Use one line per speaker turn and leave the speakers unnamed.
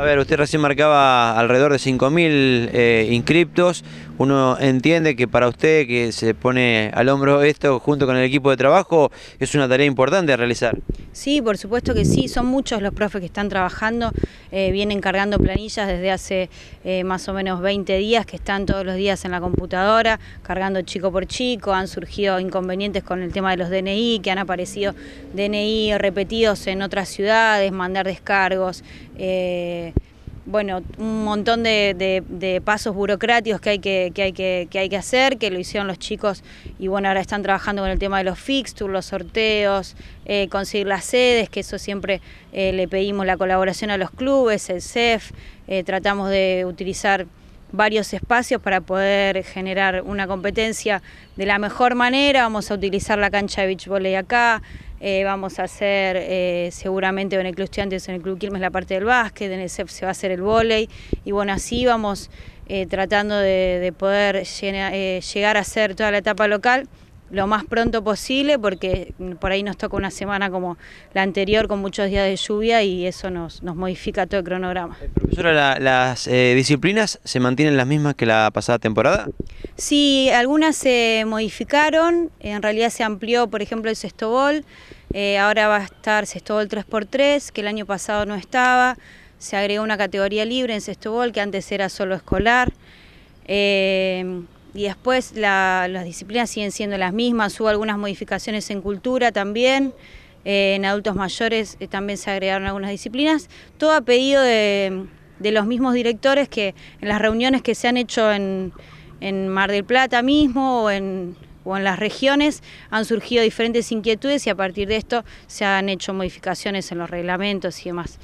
A ver, usted recién marcaba alrededor de 5.000 eh, inscriptos. Uno entiende que para usted, que se pone al hombro esto junto con el equipo de trabajo, es una tarea importante a realizar.
Sí, por supuesto que sí. Son muchos los profes que están trabajando. Eh, vienen cargando planillas desde hace eh, más o menos 20 días, que están todos los días en la computadora, cargando chico por chico. Han surgido inconvenientes con el tema de los DNI, que han aparecido DNI repetidos en otras ciudades, mandar descargos bueno, un montón de, pasos burocráticos que hay que, hay que, hay que hacer, que lo hicieron los chicos y bueno, ahora están trabajando con el tema de los fixtures, los sorteos, eh, conseguir las sedes, que eso siempre eh, le pedimos la colaboración a los clubes, el CEF, eh, tratamos de utilizar varios espacios para poder generar una competencia de la mejor manera, vamos a utilizar la cancha de beach volley acá, eh, vamos a hacer eh, seguramente en el Club Estudiantes, en el Club Quilmes la parte del básquet, en el CEP se va a hacer el vóley y bueno, así vamos eh, tratando de, poder llegar a hacer toda la etapa local lo más pronto posible porque por ahí nos toca una semana como la anterior con muchos días de lluvia y eso nos, modifica todo el cronograma.
Profesora, ¿las disciplinas se mantienen las mismas que la pasada temporada?
Sí, algunas se modificaron, en realidad se amplió, por ejemplo, el sextobol, eh, ahora va a estar sextobol 3x3, que el año pasado no estaba, se agregó una categoría libre en sextobol, que antes era solo escolar, eh, y después las disciplinas siguen siendo las mismas, hubo algunas modificaciones en cultura también, eh, en adultos mayores también se agregaron algunas disciplinas, todo a pedido de los mismos directores que en las reuniones que se han hecho en en Mar del Plata mismo o en, o en las regiones han surgido diferentes inquietudes y a partir de esto se han hecho modificaciones en los reglamentos y demás.